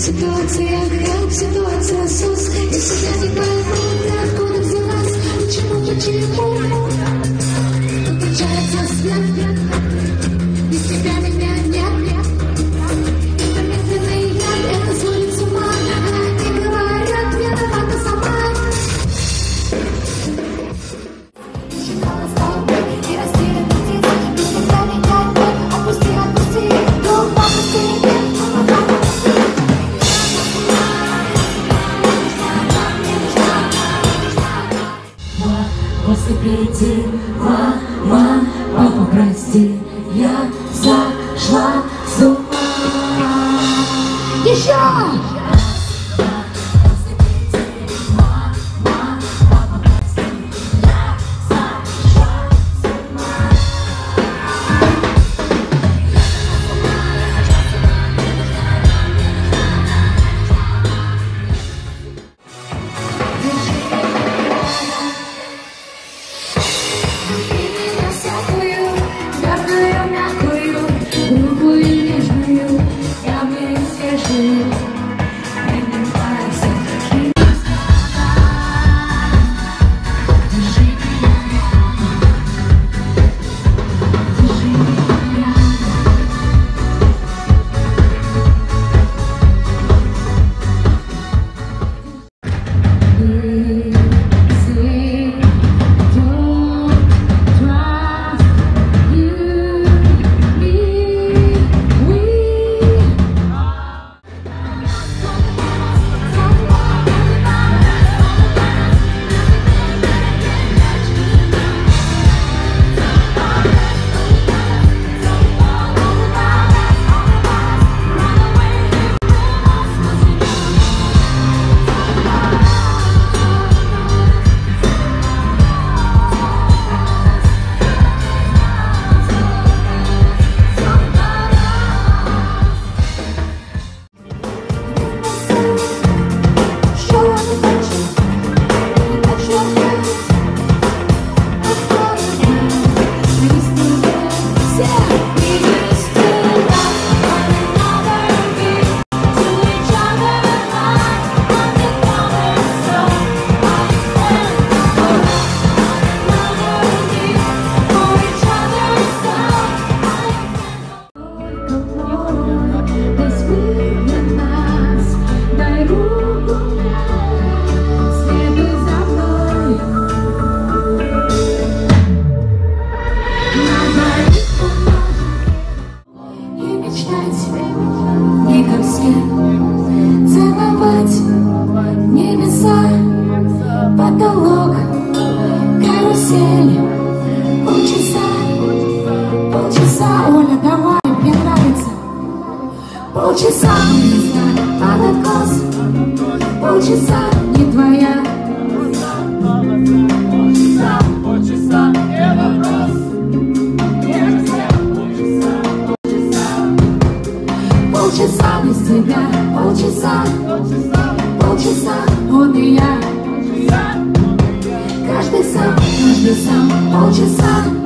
ситуация, как ситуация, сос Я себя не пойму, откуда взялась Почему, почему? Выключается свет Приди, мама, папа, прости, я сошла с ума. Еще! Полчаса без тебя, полчаса, полчаса, он и я. Каждый сам, каждый сам, полчаса